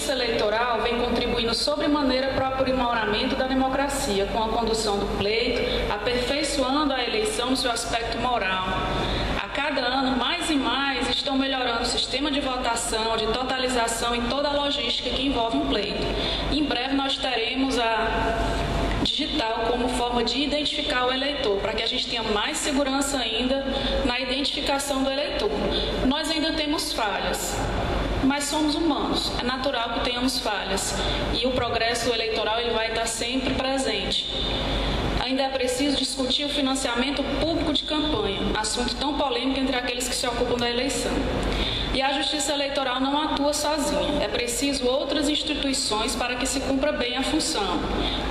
Justiça eleitoral vem contribuindo sobremaneira para o aprimoramento da democracia, com a condução do pleito, aperfeiçoando a eleição no seu aspecto moral. A cada ano, mais e mais estão melhorando o sistema de votação, de totalização e toda a logística que envolve um pleito. Em breve nós teremos a digital como forma de identificar o eleitor, para que a gente tenha mais segurança ainda na identificação do eleitor. Nós ainda temos falhas, mas somos humanos, é natural que tenhamos falhas e o progresso eleitoral ele vai estar sempre presente. Ainda é preciso discutir o financiamento público de campanha, assunto tão polêmico entre aqueles que se ocupam da eleição. E a Justiça Eleitoral não atua sozinha. É preciso outras instituições para que se cumpra bem a função.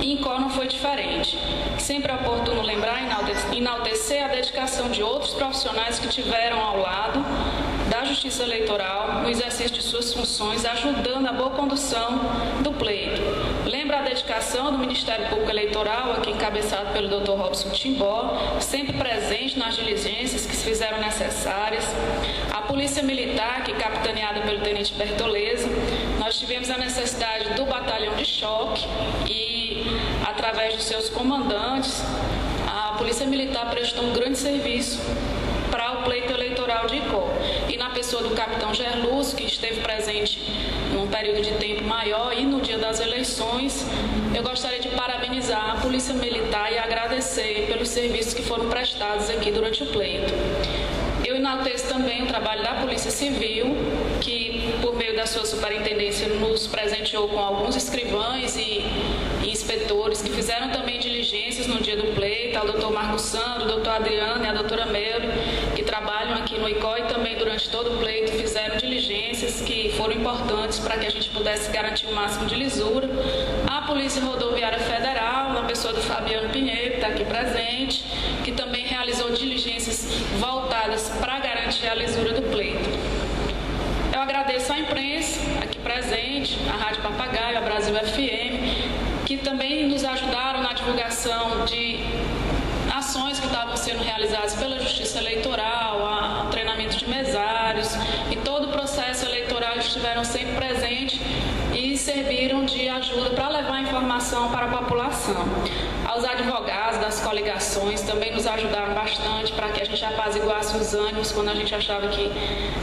E em COR não foi diferente. Sempre é oportuno lembrar e enaltecer a dedicação de outros profissionais que tiveram ao lado da Justiça Eleitoral no exercício de suas funções, ajudando a boa condução do pleito. Lembra a dedicação do Ministério Público Eleitoral, aqui encabeçado pelo Dr. Robson Timbó, sempre presente nas diligências que se fizeram necessárias. A Polícia Militar, que capitaneada pelo Tenente Bertoleza, nós tivemos a necessidade do batalhão de choque e, através dos seus comandantes, a Polícia Militar prestou um grande serviço para o pleito eleitoral de Icó. E na capitão Gerlus, que esteve presente num período de tempo maior e no dia das eleições, eu gostaria de parabenizar a Polícia Militar e agradecer pelos serviços que foram prestados aqui durante o pleito. Eu enalteço também o trabalho da Polícia Civil, que, por meio da sua superintendência, nos presenteou com alguns escrivães e, e inspetores que fizeram também diligências no dia do pleito, ao doutor Marcos Sandro, doutor Adriano e a doutora Melo, que trabalham aqui no ICO e também durante todo o pleito fizeram diligências que foram importantes para que a gente pudesse garantir o máximo de lisura. A Polícia Rodoviária Federal, na pessoa do Fabiano Pinheiro, que está aqui presente, que também realizou diligências voltadas para garantir a lisura do pleito. Eu agradeço à imprensa aqui presente, a Rádio Papagaio, a Brasil FM, também nos ajudaram na divulgação de ações que estavam sendo realizadas pela Justiça Eleitoral, a treinamento de mesários e todo o processo eleitoral estiveram sempre presentes e serviram ajuda para levar informação para a população. Aos advogados das coligações também nos ajudaram bastante para que a gente apaziguasse os ânimos quando a gente achava que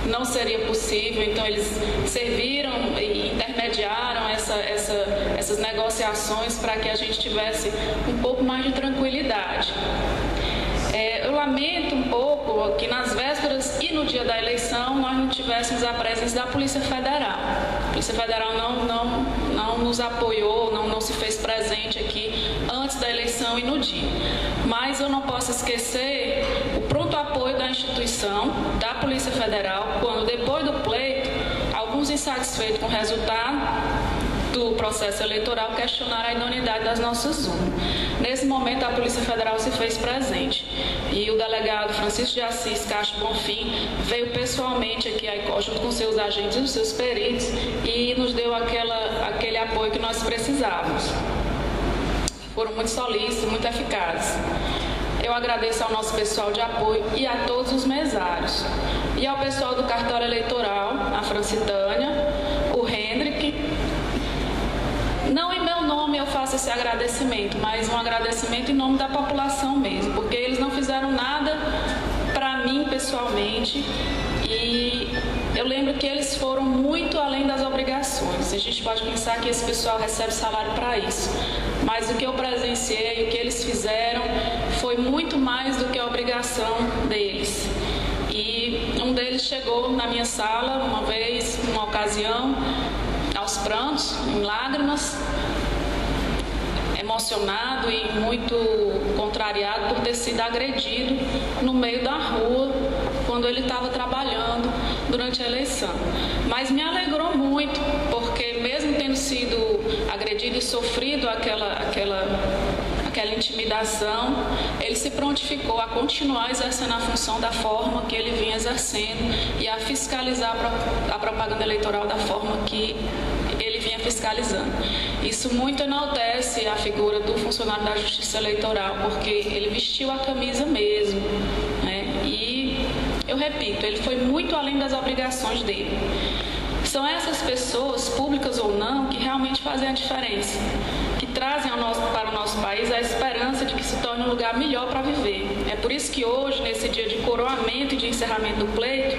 não seria possível. Então, eles serviram e intermediaram essa, essa, essas negociações para que a gente tivesse um pouco mais de tranquilidade. É, eu lamento um pouco que nas vésperas e no dia da eleição nós não tivéssemos a presença da Polícia Federal. A Polícia Federal não, não, não nos apoiou, não, não se fez presente aqui antes da eleição e no dia. Mas eu não posso esquecer o pronto apoio da instituição, da Polícia Federal, quando depois do pleito, alguns insatisfeitos com o resultado do processo eleitoral questionar a idoneidade das nossas urnas. Nesse momento, a Polícia Federal se fez presente e o delegado Francisco de Assis Castro Bonfim veio pessoalmente aqui junto com seus agentes e seus peritos e nos deu aquela, aquele apoio que nós precisávamos. Foram muito solícitos, muito eficazes. Eu agradeço ao nosso pessoal de apoio e a todos os mesários. E ao pessoal do cartório eleitoral, a Francitânia, o Hendrick, não em meu nome eu faço esse agradecimento, mas um agradecimento em nome da população mesmo, porque eles não fizeram nada para mim pessoalmente e eu lembro que eles foram muito além das obrigações. A gente pode pensar que esse pessoal recebe salário para isso, mas o que eu presenciei, o que eles fizeram, foi muito mais do que a obrigação deles. E um deles chegou na minha sala uma vez, numa ocasião, aos prantos, em lágrimas, emocionado e muito contrariado por ter sido agredido no meio da rua quando ele estava trabalhando durante a eleição. Mas me alegrou muito, porque mesmo tendo sido agredido e sofrido aquela, aquela aquela intimidação, ele se prontificou a continuar exercendo a função da forma que ele vinha exercendo e a fiscalizar a propaganda eleitoral da forma que fiscalizando. Isso muito enaltece a figura do funcionário da Justiça Eleitoral, porque ele vestiu a camisa mesmo. Né? E eu repito, ele foi muito além das obrigações dele. São essas pessoas, públicas ou não, que realmente fazem a diferença, trazem nosso, para o nosso país a esperança de que se torne um lugar melhor para viver. É por isso que hoje, nesse dia de coroamento e de encerramento do pleito,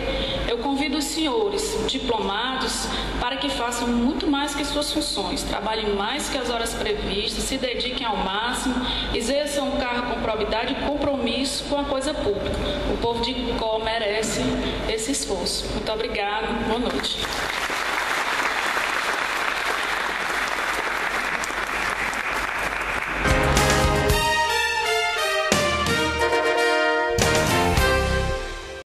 eu convido os senhores diplomados para que façam muito mais que suas funções, trabalhem mais que as horas previstas, se dediquem ao máximo, exerçam o cargo com probidade e compromisso com a coisa pública. O povo de Icó merece esse esforço. Muito obrigada, boa noite.